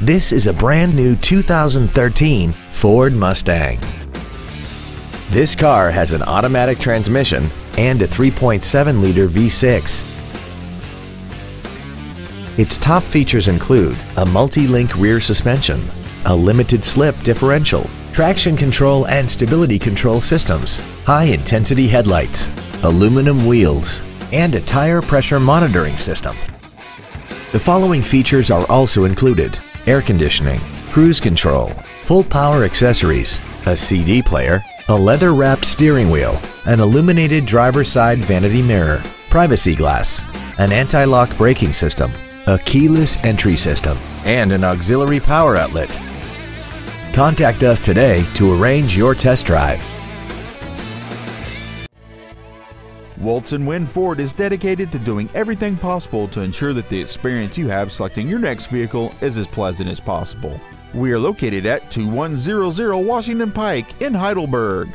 This is a brand new 2013 Ford Mustang. This car has an automatic transmission and a 3.7-liter V6. Its top features include a multi-link rear suspension, a limited slip differential, traction control and stability control systems, high-intensity headlights, aluminum wheels, and a tire pressure monitoring system. The following features are also included air conditioning, cruise control, full power accessories, a CD player, a leather wrapped steering wheel, an illuminated driver's side vanity mirror, privacy glass, an anti lock braking system, a keyless entry system, and an auxiliary power outlet. Contact us today to arrange your test drive. Woltz and Wind Ford is dedicated to doing everything possible to ensure that the experience you have selecting your next vehicle is as pleasant as possible. We are located at 2100 Washington Pike in Heidelberg.